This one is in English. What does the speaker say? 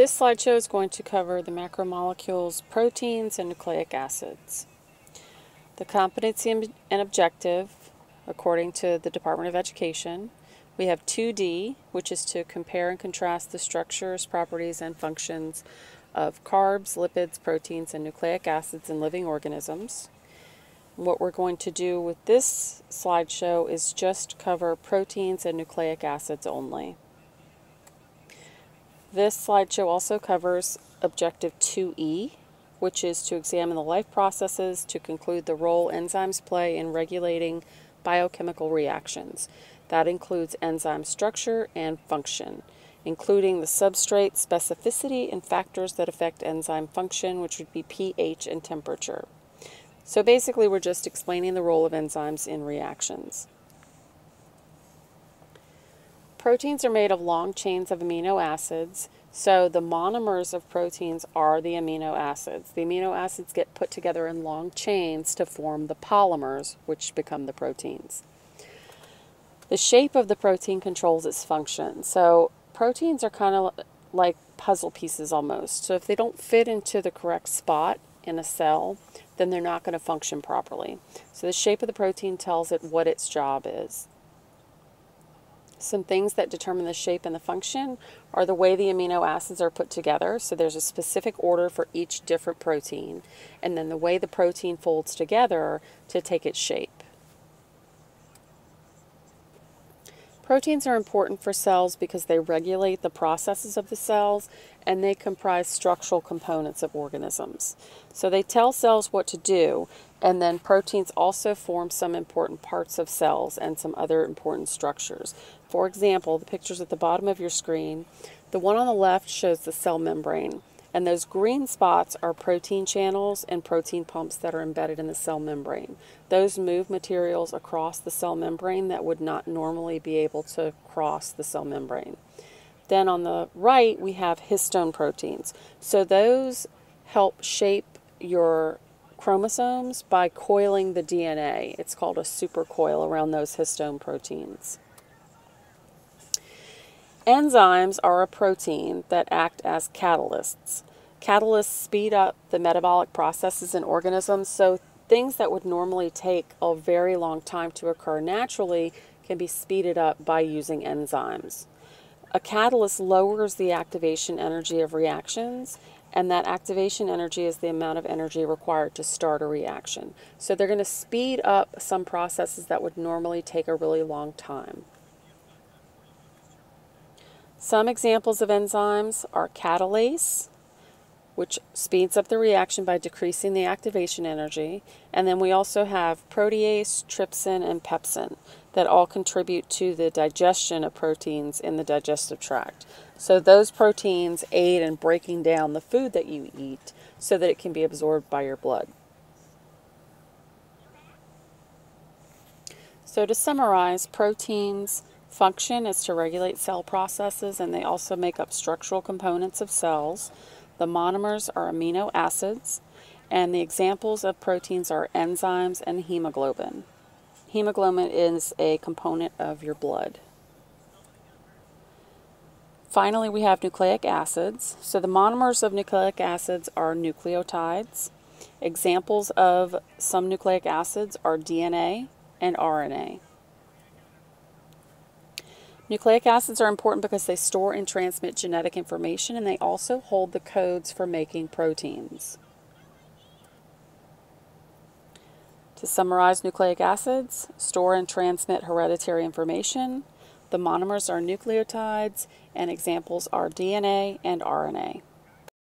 This slideshow is going to cover the macromolecules, proteins, and nucleic acids. The competency and objective, according to the Department of Education, we have 2D, which is to compare and contrast the structures, properties, and functions of carbs, lipids, proteins, and nucleic acids in living organisms. What we're going to do with this slideshow is just cover proteins and nucleic acids only. This slideshow also covers Objective 2E, which is to examine the life processes to conclude the role enzymes play in regulating biochemical reactions. That includes enzyme structure and function, including the substrate specificity and factors that affect enzyme function, which would be pH and temperature. So basically, we're just explaining the role of enzymes in reactions. Proteins are made of long chains of amino acids, so the monomers of proteins are the amino acids. The amino acids get put together in long chains to form the polymers, which become the proteins. The shape of the protein controls its function. So proteins are kind of like puzzle pieces almost. So if they don't fit into the correct spot in a cell, then they're not going to function properly. So the shape of the protein tells it what its job is. Some things that determine the shape and the function are the way the amino acids are put together. So there's a specific order for each different protein, and then the way the protein folds together to take its shape. Proteins are important for cells because they regulate the processes of the cells and they comprise structural components of organisms. So they tell cells what to do, and then proteins also form some important parts of cells and some other important structures. For example, the pictures at the bottom of your screen, the one on the left shows the cell membrane. And those green spots are protein channels and protein pumps that are embedded in the cell membrane. Those move materials across the cell membrane that would not normally be able to cross the cell membrane. Then on the right, we have histone proteins. So those help shape your chromosomes by coiling the DNA. It's called a supercoil around those histone proteins. Enzymes are a protein that act as catalysts. Catalysts speed up the metabolic processes in organisms, so things that would normally take a very long time to occur naturally can be speeded up by using enzymes. A catalyst lowers the activation energy of reactions, and that activation energy is the amount of energy required to start a reaction. So they're going to speed up some processes that would normally take a really long time. Some examples of enzymes are catalase, which speeds up the reaction by decreasing the activation energy. And then we also have protease, trypsin, and pepsin that all contribute to the digestion of proteins in the digestive tract. So those proteins aid in breaking down the food that you eat so that it can be absorbed by your blood. So to summarize, proteins function is to regulate cell processes and they also make up structural components of cells. The monomers are amino acids and the examples of proteins are enzymes and hemoglobin. Hemoglobin is a component of your blood. Finally, we have nucleic acids. So the monomers of nucleic acids are nucleotides. Examples of some nucleic acids are DNA and RNA. Nucleic acids are important because they store and transmit genetic information and they also hold the codes for making proteins. To summarize nucleic acids, store and transmit hereditary information. The monomers are nucleotides and examples are DNA and RNA.